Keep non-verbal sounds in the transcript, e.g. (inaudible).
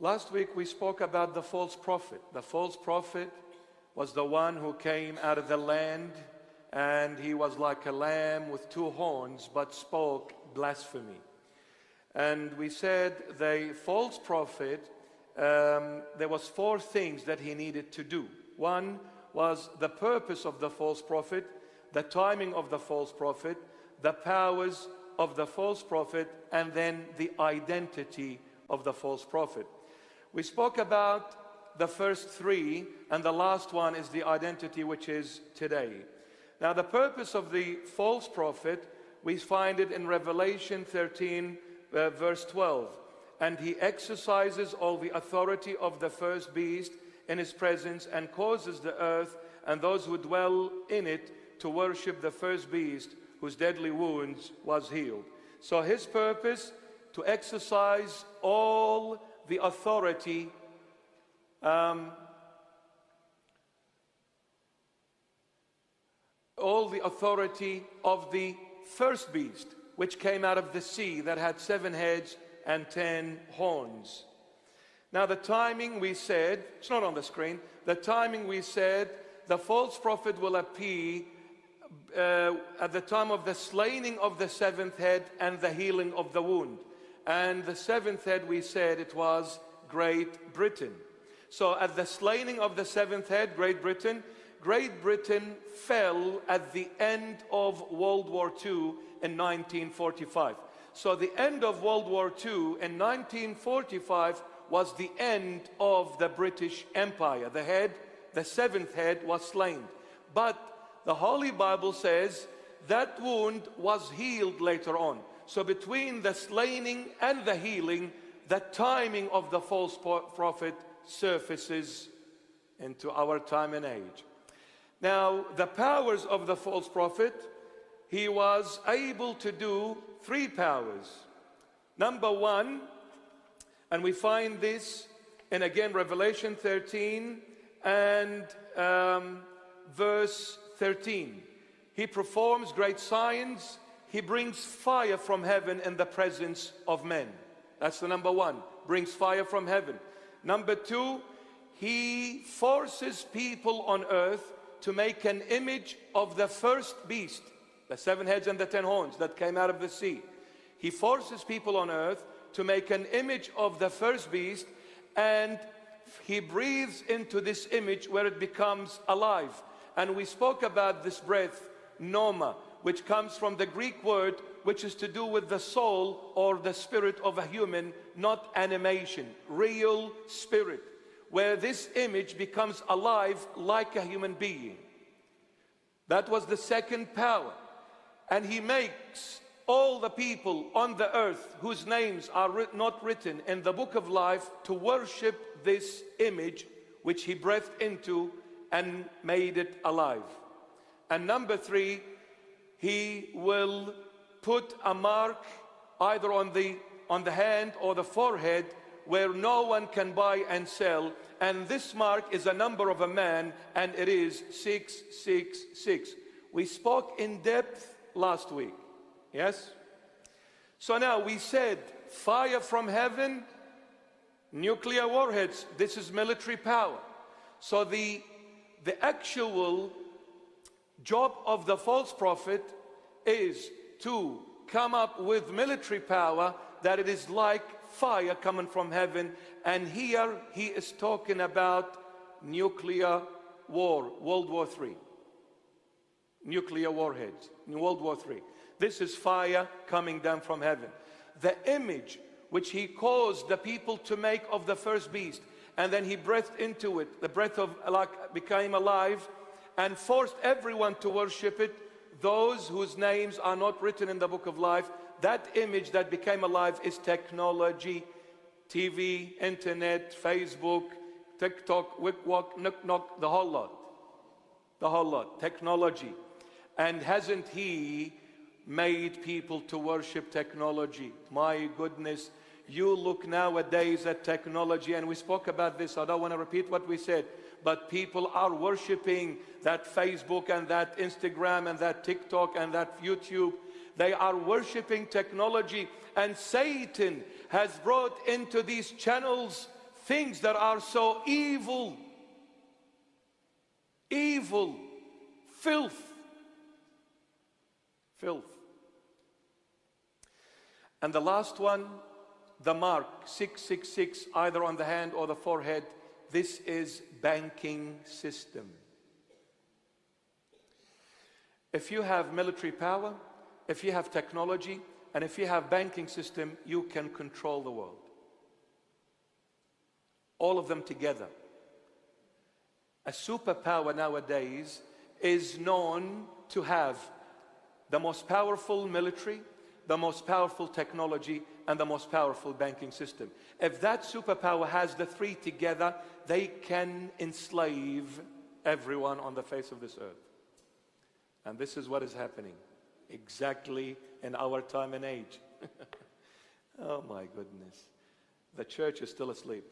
Last week we spoke about the false prophet. The false prophet was the one who came out of the land and he was like a lamb with two horns but spoke blasphemy. And we said the false prophet, um, there was four things that he needed to do. One was the purpose of the false prophet, the timing of the false prophet, the powers of the false prophet, and then the identity of the false prophet. We spoke about the first three, and the last one is the identity, which is today. Now, the purpose of the false prophet, we find it in Revelation 13, uh, verse 12. And he exercises all the authority of the first beast in his presence and causes the earth and those who dwell in it to worship the first beast whose deadly wounds was healed. So his purpose to exercise all the authority um, all the authority of the first beast which came out of the sea that had seven heads and ten horns. Now the timing we said it's not on the screen the timing we said the false prophet will appear uh, at the time of the slaying of the seventh head and the healing of the wound and the seventh head, we said it was Great Britain. So at the slaying of the seventh head, Great Britain, Great Britain fell at the end of World War II in 1945. So the end of World War II in 1945 was the end of the British Empire. The head, the seventh head, was slain. But the Holy Bible says that wound was healed later on. So between the slaying and the healing, the timing of the false prophet surfaces into our time and age. Now, the powers of the false prophet, he was able to do three powers. Number one, and we find this in again Revelation 13 and um, verse 13. He performs great signs he brings fire from heaven in the presence of men. That's the number one. Brings fire from heaven. Number two, he forces people on earth to make an image of the first beast, the seven heads and the ten horns that came out of the sea. He forces people on earth to make an image of the first beast and he breathes into this image where it becomes alive. And we spoke about this breath, Pneuma which comes from the Greek word which is to do with the soul or the spirit of a human, not animation, real spirit, where this image becomes alive like a human being. That was the second power. And he makes all the people on the earth whose names are not written in the book of life to worship this image which he breathed into and made it alive. And number three, he will put a mark either on the, on the hand or the forehead where no one can buy and sell. And this mark is a number of a man, and it is 666. We spoke in depth last week. Yes? So now we said fire from heaven, nuclear warheads. This is military power. So the, the actual job of the false prophet is to come up with military power that it is like fire coming from heaven. And here he is talking about nuclear war, World War III. Nuclear warheads, in World War III. This is fire coming down from heaven. The image which he caused the people to make of the first beast, and then he breathed into it, the breath of like became alive, and forced everyone to worship it. Those whose names are not written in the book of life, that image that became alive is technology, TV, internet, Facebook, TikTok, Wikwok, Nook Knock, the whole lot. The whole lot. Technology. And hasn't he made people to worship technology? My goodness. You look nowadays at technology, and we spoke about this. I don't want to repeat what we said but people are worshiping that Facebook and that Instagram and that TikTok and that YouTube. They are worshiping technology, and Satan has brought into these channels things that are so evil, evil, filth, filth. And the last one, the mark 666, either on the hand or the forehead. This is banking system. If you have military power, if you have technology, and if you have banking system, you can control the world. All of them together. A superpower nowadays is known to have the most powerful military, the most powerful technology, and the most powerful banking system. If that superpower has the three together, they can enslave everyone on the face of this earth. And this is what is happening exactly in our time and age. (laughs) oh my goodness. The church is still asleep.